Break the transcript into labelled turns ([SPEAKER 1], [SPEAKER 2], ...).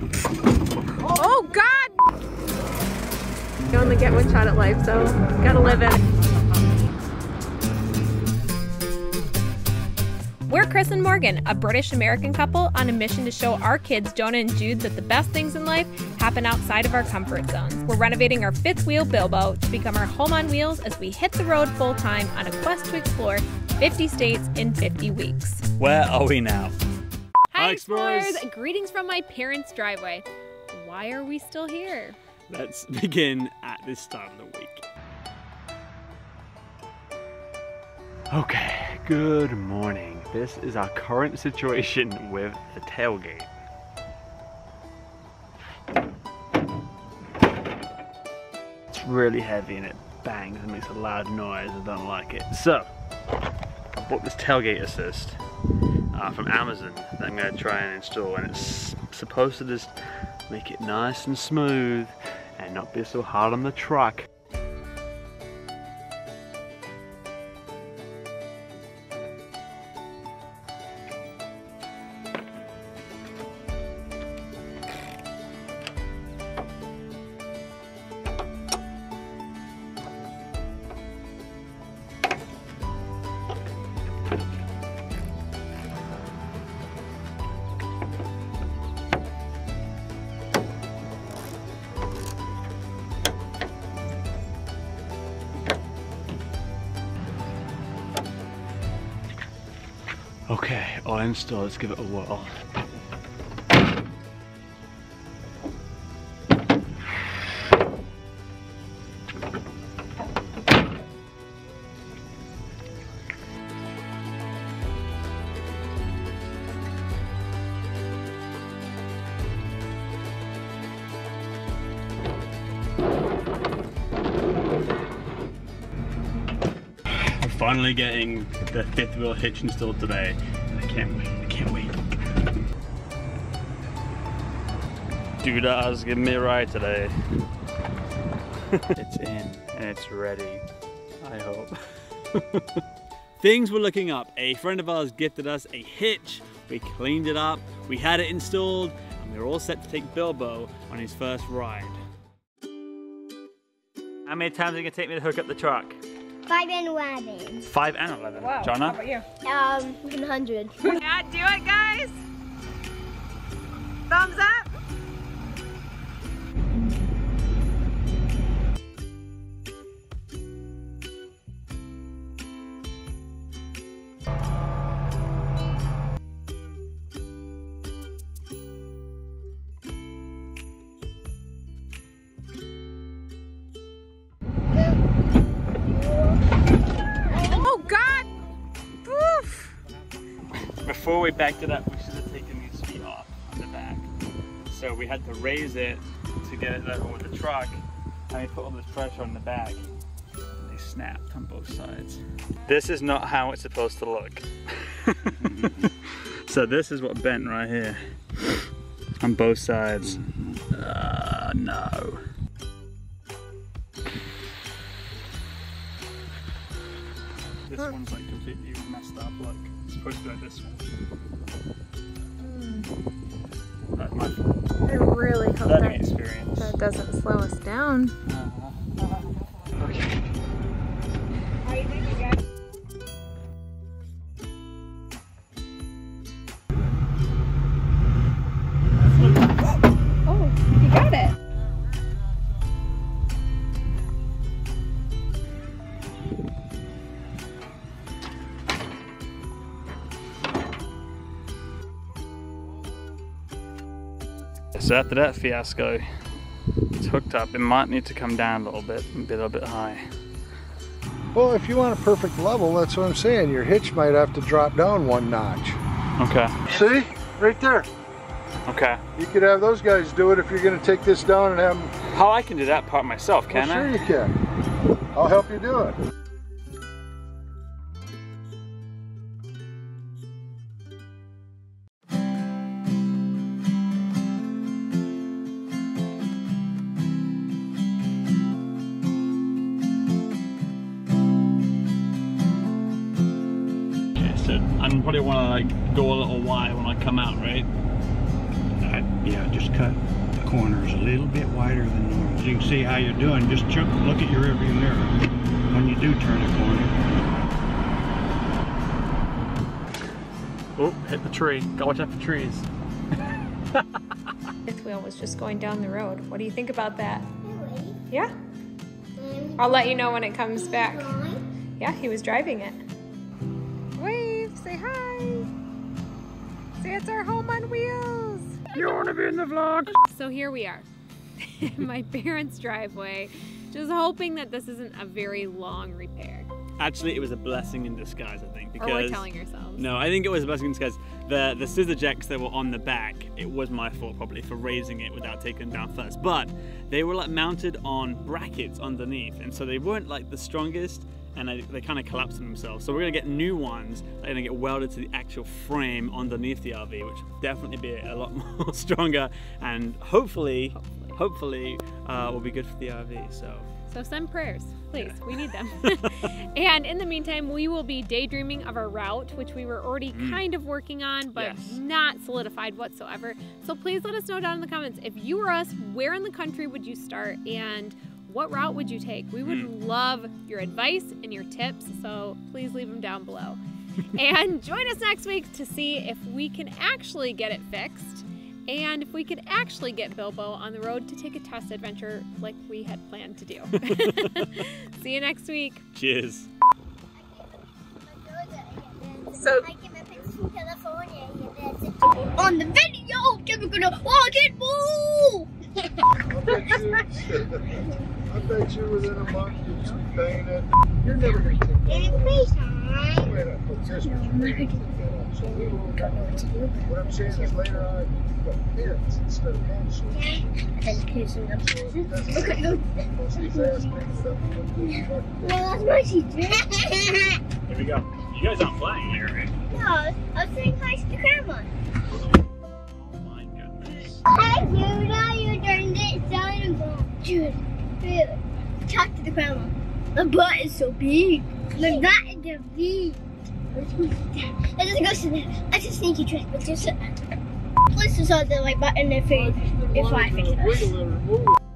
[SPEAKER 1] Oh God! You only get one shot at life, so gotta live it. We're Chris and Morgan, a British American couple on a mission to show our kids, Jonah and Jude, that the best things in life happen outside of our comfort zones. We're renovating our fifth wheel Bilbo to become our home on wheels as we hit the road full time on a quest to explore 50 states in 50 weeks.
[SPEAKER 2] Where are we now?
[SPEAKER 1] Hi,
[SPEAKER 2] Hi, explorers.
[SPEAKER 1] explorers! Greetings from my parents' driveway. Why are we still here?
[SPEAKER 2] Let's begin at this time of the week. Okay, good morning. This is our current situation with the tailgate. It's really heavy and it bangs and makes a loud noise. I don't like it. So, I bought this tailgate assist uh, from Amazon that I'm going to try and install and it's supposed to just make it nice and smooth and not be so hard on the truck. Okay, all installed, let's give it a whirl. Finally getting the fifth wheel hitch installed today. I can't wait, I can't wait. Doodah giving me a ride today. it's in and it's ready, I hope. Things were looking up. A friend of ours gifted us a hitch. We cleaned it up, we had it installed, and we were all set to take Bilbo on his first ride. How many times are you gonna take me to hook up the truck?
[SPEAKER 3] Five and eleven.
[SPEAKER 2] Five and eleven. Jonna?
[SPEAKER 1] you?
[SPEAKER 3] Um, one hundred.
[SPEAKER 1] Yeah, do it, guys!
[SPEAKER 2] Before we backed it up, we should have taken these feet off on the back. So we had to raise it to get it level with the truck, and we put all this pressure on the back. And they snapped on both sides. This is not how it's supposed to look. so this is what bent right here on both sides. Uh, no. This one's like completely messed up. Like supposed to be like this one. That's my
[SPEAKER 1] I really hope
[SPEAKER 2] learning
[SPEAKER 1] that,
[SPEAKER 2] experience.
[SPEAKER 1] that doesn't slow us down.
[SPEAKER 2] Okay. So after that fiasco, it's hooked up. It might need to come down a little bit and be a little bit high.
[SPEAKER 4] Well, if you want a perfect level, that's what I'm saying. Your hitch might have to drop down one notch.
[SPEAKER 2] Okay.
[SPEAKER 4] See? Right there.
[SPEAKER 2] Okay.
[SPEAKER 4] You could have those guys do it if you're going to take this down and have them.
[SPEAKER 2] How oh, I can do that part myself, can
[SPEAKER 4] well, sure
[SPEAKER 2] I?
[SPEAKER 4] you can. I'll help you do it.
[SPEAKER 2] Probably want to like go a little wide when I come out, right?
[SPEAKER 5] Uh, yeah, just cut the corners a little bit wider than normal. You can see how you're doing. Just check, look at your rearview mirror when you do turn a corner.
[SPEAKER 2] Oh, hit the tree. Gotta watch out for trees.
[SPEAKER 1] Fifth wheel was just going down the road. What do you think about that? Yeah. I'll let you know when it comes back. Yeah, he was driving it. Say hi. Say it's our home on wheels.
[SPEAKER 2] You wanna be in the vlog?
[SPEAKER 1] So here we are, my parents' driveway, just hoping that this isn't a very long repair.
[SPEAKER 2] Actually, it was a blessing in disguise, I think, because
[SPEAKER 1] Or we're telling ourselves.
[SPEAKER 2] No, I think it was a blessing in disguise. The the scissor jacks that were on the back, it was my fault probably for raising it without taking them down first. But they were like mounted on brackets underneath, and so they weren't like the strongest, and they, they kind of collapse on themselves. So we're gonna get new ones that are gonna get welded to the actual frame underneath the RV, which will definitely be a lot more stronger, and hopefully, hopefully, uh, will be good for the RV. So.
[SPEAKER 1] So send prayers, please. We need them. and in the meantime, we will be daydreaming of our route, which we were already kind of working on, but
[SPEAKER 2] Yes.
[SPEAKER 1] not solidified whatsoever. So please let us know down in the comments if you were us, where in the country would you start and what route would you take? We would hmm. love your advice and your tips, so please leave them down below. and join us next week to see if we can actually get it fixed and if we could actually get Bilbo on the road to take a test adventure like we had planned to do. See you next week.
[SPEAKER 2] Cheers.
[SPEAKER 1] So-
[SPEAKER 3] On the video, we're gonna walk and move.
[SPEAKER 4] I bet you, I bet you within a month you'd be paying it. You're never gonna take that.
[SPEAKER 3] And FaceTime.
[SPEAKER 4] Wait, put this one. So we will- What I'm saying is later on, but pins instead of pencils.
[SPEAKER 3] Look at those.
[SPEAKER 4] Most of these ass things that we would do, fuck,
[SPEAKER 3] that's my teacher.
[SPEAKER 2] Here we go. You guys aren't flying here, right?
[SPEAKER 3] no, I was saying hi to the grandma.
[SPEAKER 2] Oh my goodness.
[SPEAKER 3] Hi, Judah. It down. Jude, Jude, talk to the grandma. The butt is so big. The butt is so big. Let's just go to the. That's a sneaky trick, but just. Please just the like button if it, if I fix it.
[SPEAKER 4] Wiggle it or move it.